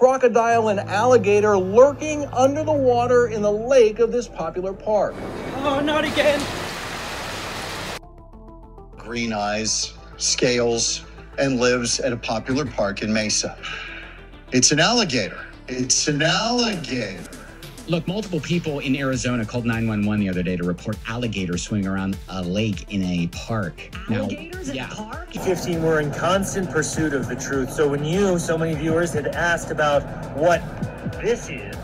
crocodile and alligator lurking under the water in the lake of this popular park. Oh, not again. Green eyes, scales, and lives at a popular park in Mesa. It's an alligator. It's an alligator. Look, multiple people in Arizona called 911 the other day to report alligators swimming around a lake in a park. Alligators now, in yeah. a park? 15 were in constant pursuit of the truth. So when you, so many viewers, had asked about what this is,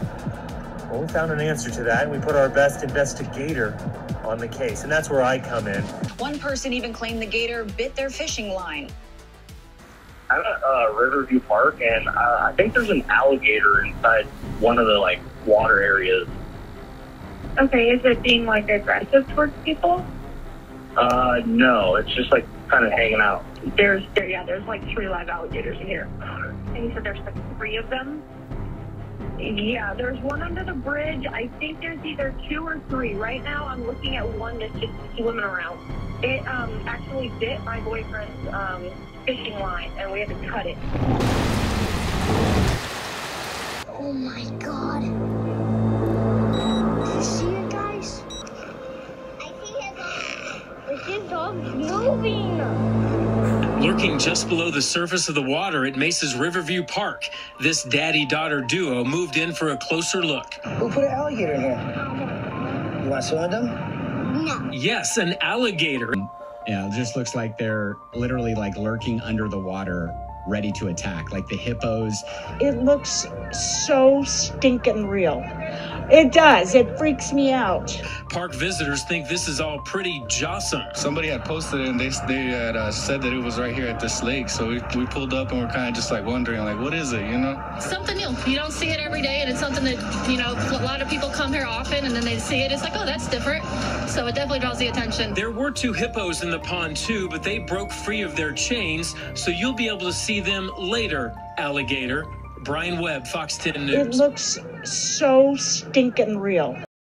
well, we found an answer to that, and we put our best investigator on the case, and that's where I come in. One person even claimed the gator bit their fishing line. I'm at uh, Riverview Park, and uh, I think there's an alligator inside one of the like water areas. Okay, is it being like aggressive towards people? Uh, no, it's just like kind of hanging out. There's there yeah, there's like three live alligators in here. And you said there's like three of them? Yeah, there's one under the bridge. I think there's either two or three. Right now I'm looking at one that's just swimming around. It um actually bit my boyfriend's um fishing line and we had to cut it. Oh my god. See it, guys? I see his arm. His arm's moving. Lurking just below the surface of the water at Mesa's Riverview Park, this daddy daughter duo moved in for a closer look. Who put an alligator in here? You want to swim with them? No. Yes, an alligator. Yeah, it just looks like they're literally like lurking under the water, ready to attack, like the hippos. It looks so stinking real. It does. It freaks me out. Park visitors think this is all pretty jawsome. Somebody had posted it and they, they had uh, said that it was right here at this lake. So we, we pulled up and we're kind of just like wondering, like, what is it, you know? Something new. You don't see it every day, and it's something that, you know, a lot of people come here often and then they see it. It's like, oh, that's different. So it definitely draws the attention. There were two hippos in the pond too, but they broke free of their chains, so you'll be able to see them later, alligator. Brian Webb, Fox 10 News. It looks so stinking real.